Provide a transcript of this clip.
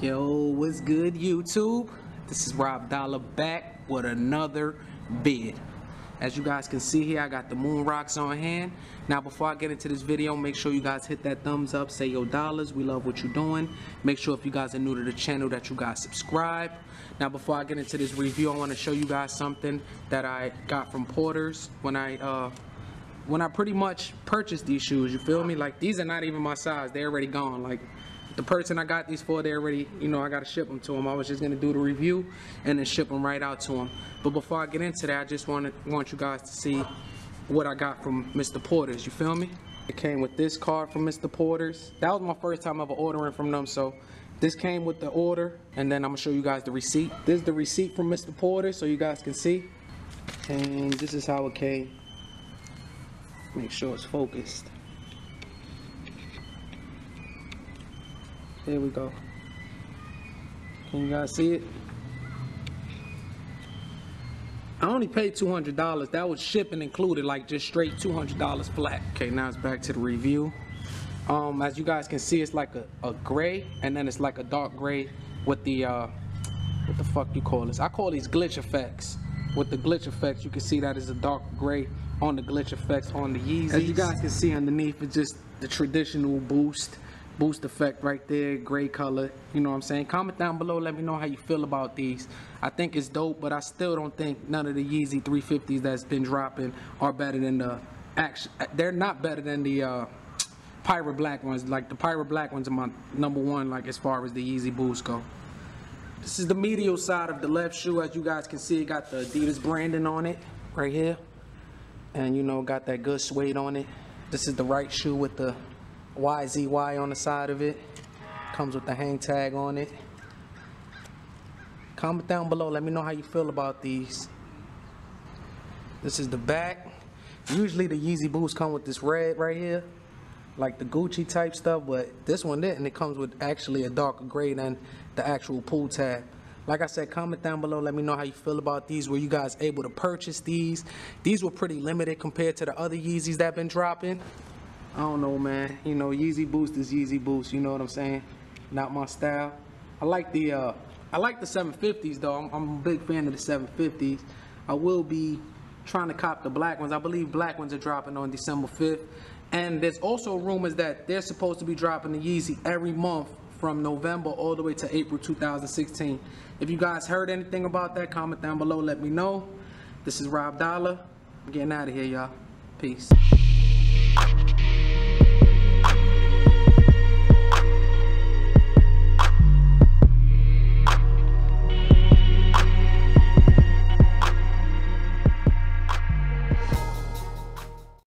Yo, what's good, YouTube? This is Rob Dolla back with another bid. As you guys can see here, I got the Moon Rocks on hand. Now, before I get into this video, make sure you guys hit that thumbs up, say yo dollars, we love what you're doing. Make sure if you guys are new to the channel that you guys subscribe. Now, before I get into this review, I want to show you guys something that I got from Porter's when I uh, when I pretty much purchased these shoes, you feel me? Like these are not even my size. They're already gone. Like the person I got these for, they already, you know, I got to ship them to them. I was just to do the review and then ship them right out to them. But before I get into that, I just want to want you guys to see what I got from Mr. Porter's. You feel me? It came with this card from Mr. Porter's. That was my first time ever ordering from them, so this came with the order, and then I'm gonna show you guys the receipt. This is the receipt from Mr. Porter, so you guys can see. And this is how it came. Make sure it's focused. There we go. Can you guys see it? I only paid $200. That was shipping included, like just straight $200 flat. Okay, now it's back to the review. Um, as you guys can see, it's like a, a gray, and then it's like a dark gray with the, uh, what the fuck you call this? I call these glitch effects. With the glitch effects, you can see that is a dark gray on the glitch effects on the Yeezys. As you guys can see underneath, it's just the traditional boost boost effect right there gray color you know what i'm saying? Comment down below let me know how you feel about these. I think it's dope but i still don't think none of the yeezy 350s that's been dropping are better than the action they're not better than the uh black ones. Like the pirate black ones are my number one like as far as the yeezy boost go. This is the medial side of the left shoe. As you guys can see it got the adidas branding on it right here and you know got that good suede on it this is the right shoe with the YZY on the side of it. Comes with the hang tag on it. Comment down below. Let me know how you feel about these. This is the back. Usually the Yeezy Boost come with this red right here. Like the Gucci type stuff. But this one didn't. It comes with actually a darker gray than the actual pull tab. Like I said, comment down below. Let me know how you feel about these. Were you guys able to purchase these? These were pretty limited compared to the other Yeezys that been dropping. I don't know, man. You know, Yeezy Boost is Yeezy Boost. You know what I'm saying? Not my style. I like the uh, I like the 750s though. I'm, I'm a big fan of the 750s. I will be trying to cop the black ones. I believe black ones are dropping on December 5th. And there's also rumors that they're supposed to be dropping the Yeezy every month from November all the way to April 2016. If you guys heard anything about that, comment down below. Let me know. This is Rob Dolla. I'm getting out of here, y'all. Peace.